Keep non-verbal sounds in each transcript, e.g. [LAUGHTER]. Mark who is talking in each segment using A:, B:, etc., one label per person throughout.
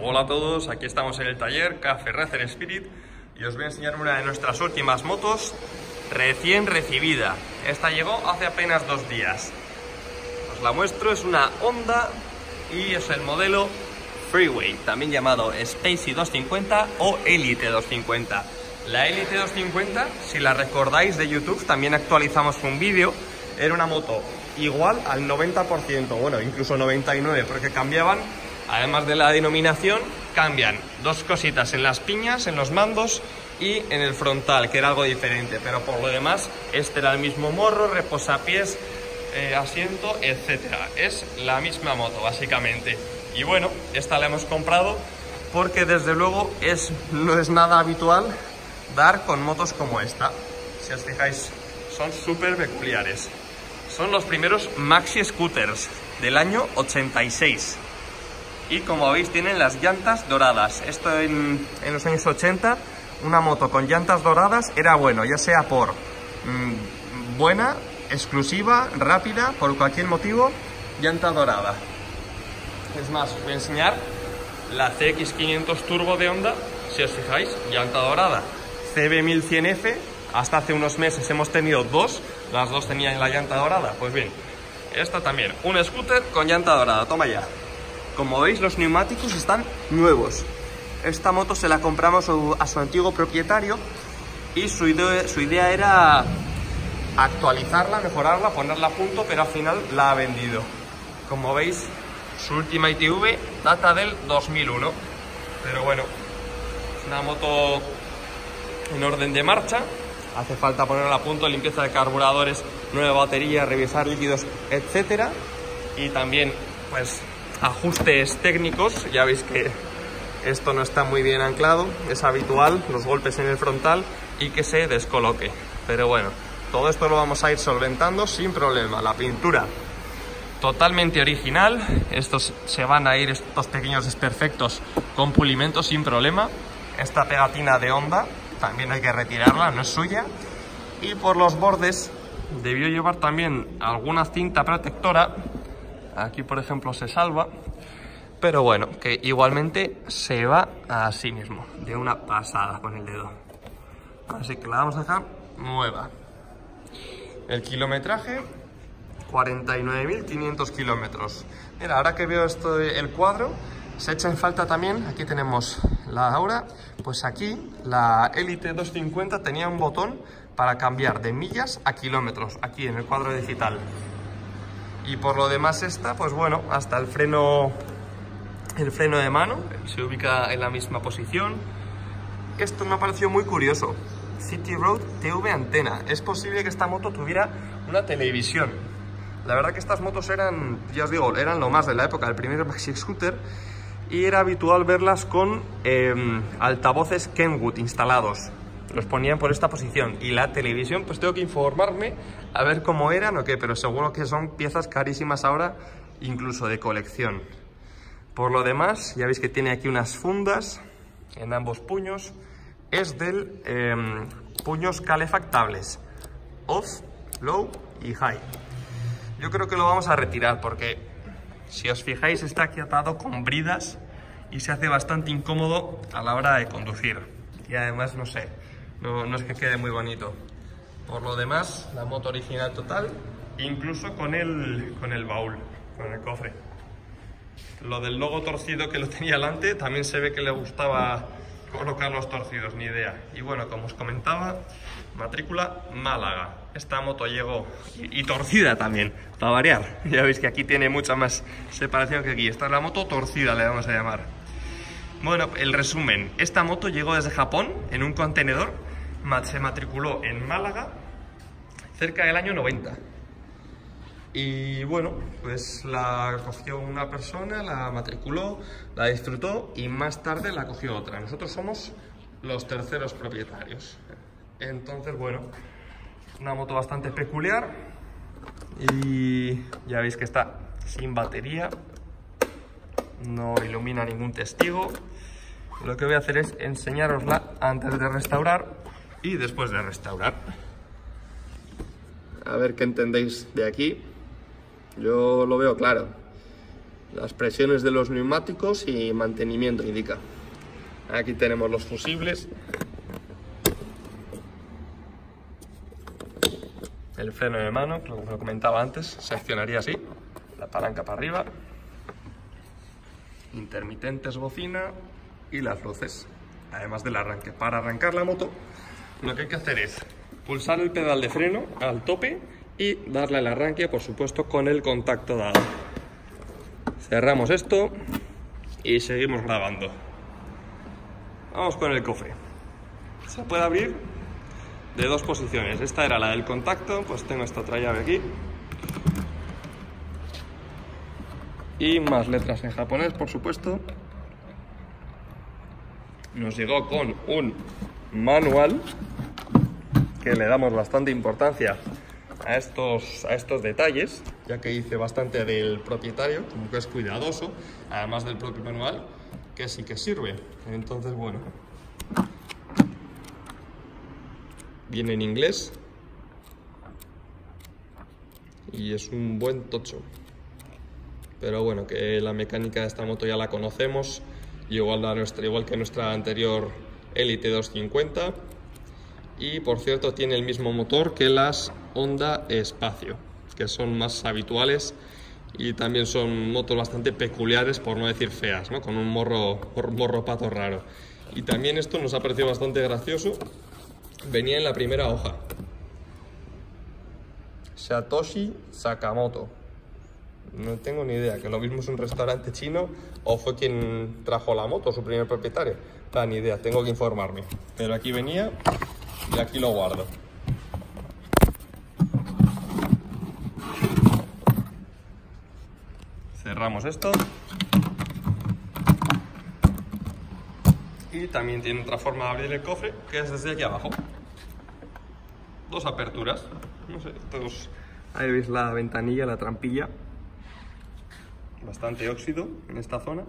A: Hola a todos, aquí estamos en el taller Café Racer Spirit y os voy a enseñar una de nuestras últimas motos recién recibida. Esta llegó hace apenas dos días. Os la muestro, es una Honda y es el modelo Freeway, también llamado Spacey 250 o Elite 250. La Elite 250, si la recordáis de YouTube, también actualizamos un vídeo. Era una moto igual al 90%, bueno, incluso 99%, porque cambiaban Además de la denominación, cambian dos cositas en las piñas, en los mandos y en el frontal, que era algo diferente. Pero por lo demás, este era el mismo morro, reposapiés, eh, asiento, etcétera. Es la misma moto, básicamente. Y bueno, esta la hemos comprado porque desde luego es, no es nada habitual dar con motos como esta. Si os fijáis, son súper peculiares. Son los primeros maxi scooters del año 86 y como veis tienen las llantas doradas. Esto en, los años 80, una moto con llantas doradas era bueno, ya sea por mm, buena, exclusiva, rápida, por cualquier motivo, llanta dorada. Es más, voy a enseñar la CX500 Turbo de Honda, si os fijáis, llanta dorada. CB1100F, hasta hace unos meses hemos tenido dos, las dos tenían la llanta dorada. Pues bien, esta también, un scooter con llanta dorada, toma ya. Como veis, los neumáticos están nuevos. Esta moto se la compramos a su antiguo propietario y su idea, su idea era actualizarla, mejorarla, ponerla a punto, pero al final la ha vendido. Como veis, su última ITV data del 2001. Pero bueno, es una moto en orden de marcha. Hace falta ponerla a punto, limpieza de carburadores, nueva batería, revisar líquidos, etcétera. Y también, pues, ajustes técnicos, ya veis que esto no está muy bien anclado, es habitual los golpes en el frontal y que se descoloque. Pero bueno, todo esto lo vamos a ir solventando sin problema. La pintura totalmente original, estos se van a ir, estos pequeños desperfectos con pulimento sin problema. Esta pegatina de onda también hay que retirarla, no es suya. Y por los bordes debió llevar también alguna cinta protectora Aquí, por ejemplo, se salva. Pero bueno, que igualmente se va a sí mismo. De una pasada con el dedo. Así que la vamos a dejar nueva. El kilometraje, 49.500 kilómetros. Mira, ahora que veo esto el cuadro, se echa en falta también, aquí tenemos la Aura, pues aquí la Elite 250 tenía un botón para cambiar de millas a kilómetros, aquí en el cuadro digital. Y por lo demás esta, pues bueno, hasta el freno, el freno de mano se ubica en la misma posición. Esto me ha parecido muy curioso. City Road TV antena. Es posible que esta moto tuviera una televisión. La verdad que estas motos eran, ya os digo, eran lo más de la época, el primer maxi scooter. Y era habitual verlas con em, altavoces Kenwood instalados los ponían por esta posición. Y la televisión, pues tengo que informarme a ver cómo eran o qué, pero seguro que son piezas carísimas ahora, incluso de colección. Por lo demás, ya veis que tiene aquí unas fundas en ambos puños. Es del em, puños calefactables, off, low y high. Yo creo que lo vamos a retirar porque si os fijáis está aquí atado con bridas y se hace bastante incómodo a la hora de conducir. Y además, no sé, no, es que quede muy bonito. Por lo demás, la moto original total, incluso con el, con el baúl, con el cofre. Lo del logo torcido que lo tenía delante, también se ve que le gustaba colocar los torcidos, ni idea. Y bueno, como os comentaba, matrícula Málaga. Esta moto llegó, y, torcida también, para variar. [LAUGHS] Ya veis que aquí tiene mucha más separación que aquí. Esta es la moto torcida, le vamos a llamar. Bueno, el resumen. Esta moto llegó desde Japón en un contenedor se matriculó en Málaga cerca del año 90. Y bueno, pues la cogió una persona, la matriculó, la disfrutó y más tarde la cogió otra. Nosotros somos los terceros propietarios. Entonces, bueno, una moto bastante peculiar y ya veis que está sin batería, no ilumina ningún testigo. Lo que voy a hacer es enseñarosla antes de restaurar y después de restaurar. A ver qué entendéis de aquí. Yo lo veo claro. las presiones de los neumáticos y mantenimiento indica. Aquí tenemos los fusibles. El freno de mano, como lo comentaba antes, se accionaría así, la palanca para arriba, intermitentes bocina y las luces, además del arranque. Para arrancar la moto, lo que hay que hacer es pulsar el pedal de freno al tope y darle al arranque, por supuesto, con el contacto dado. Cerramos esto y seguimos grabando. Vamos con el cofre. Se puede abrir de dos posiciones. Esta era la del contacto, pues tengo esta otra llave aquí. Y más letras en japonés, por supuesto. Nos llegó con un manual que le damos bastante importancia a estos, a estos detalles, ya que hice bastante del propietario, como que es cuidadoso, además del propio manual, que sí que sirve. Entonces, bueno, viene en inglés y es un buen tocho. Pero bueno, que la mecánica de esta moto ya la conocemos, igual, la nuestra, igual que nuestra anterior Elite 250 y por cierto tiene el mismo motor que las Honda Espacio, que son más habituales y también son motos bastante peculiares, por no decir feas, ¿no? con un morro, [LAUGHS] morro pato raro. Y también esto nos ha parecido bastante gracioso, venía en la primera hoja. Satoshi Sakamoto. No tengo ni idea, que lo mismo es un restaurante chino o fue quien trajo la moto, su primer propietario. No, ni idea, tengo que informarme. Pero aquí venía y aquí lo guardo. Cerramos esto. Y también tiene otra forma de abrir el cofre, que es desde aquí abajo. Dos aperturas. No sé, estos... Ahí veis la ventanilla, la trampilla. Bastante óxido en esta zona.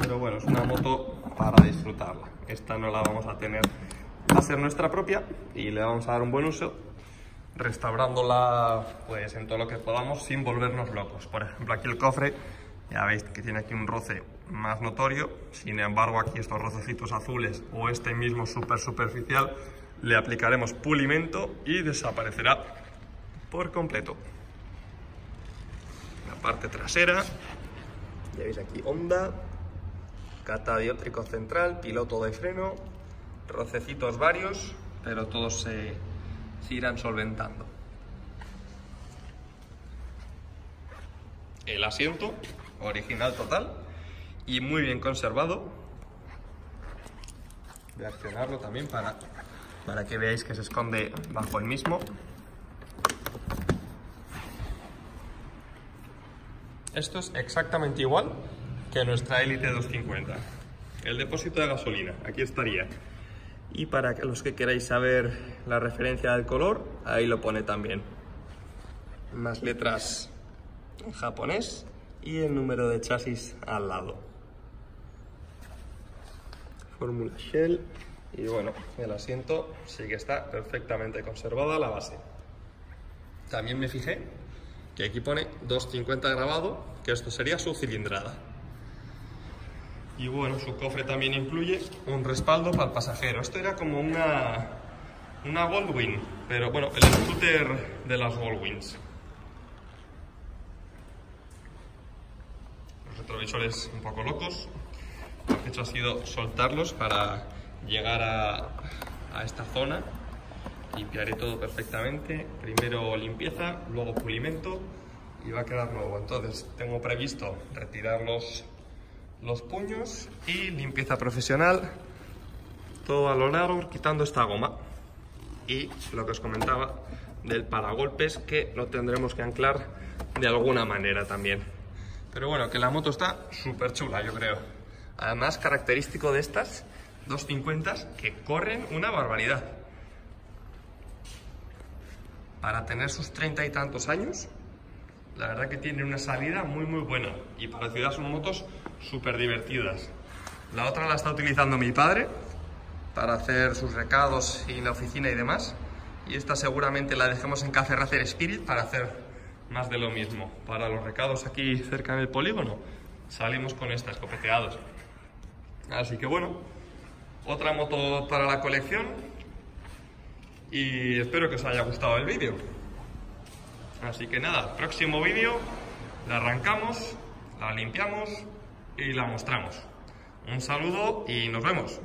A: Pero bueno, es una moto para disfrutarla. Esta no la vamos a tener va a ser nuestra propia y le vamos a dar un buen uso restaurándola pues en todo lo que podamos sin volvernos locos. Por ejemplo, aquí el cofre, ya veis que tiene aquí un roce más notorio, sin embargo aquí estos rocecitos azules o este mismo súper superficial le aplicaremos pulimento y desaparecerá por completo. Parte trasera, ya veis aquí onda, catadiótrico central, piloto de freno, rocecitos varios, pero todos se, irán solventando. El asiento, original total y muy bien conservado. Voy a accionarlo también para, para que veáis que se esconde bajo el mismo. Esto es exactamente igual que nuestra Elite 250. El depósito de gasolina, aquí estaría. Y para los que queráis saber la referencia del color, ahí lo pone también. Más letras en japonés y el número de chasis al lado. Fórmula Shell y bueno, el asiento sí que está perfectamente conservada la base. También me fijé que aquí pone 250 grabado, que esto sería su cilindrada. Y bueno, su cofre también incluye un respaldo para el pasajero. Esto era como una, una Goldwing, pero bueno, el scooter de las Goldwings. Los retrovisores un poco locos. Lo que he hecho ha sido soltarlos para llegar a, a esta zona. Limpiaré todo perfectamente. Primero limpieza, luego pulimento y va a quedar nuevo. Entonces tengo previsto retirarlos los puños y limpieza profesional todo a lo largo quitando esta goma y lo que os comentaba del paragolpes que lo tendremos que anclar de alguna manera también pero bueno que la moto está súper chula yo creo además característico de estas 250 que corren una barbaridad para tener sus treinta y tantos años la verdad que tiene una salida muy muy buena y para ciudad son motos súper divertidas. La otra la está utilizando mi padre para hacer sus recados y la oficina y demás. Y esta seguramente la dejemos en Café Racer Spirit para hacer más de lo mismo. Para los recados aquí cerca del polígono, salimos con esta, escopeteados. Así que bueno, otra moto para la colección y espero que os haya gustado el vídeo. Así que nada, próximo vídeo, la arrancamos, la limpiamos y la mostramos. Un saludo y nos vemos.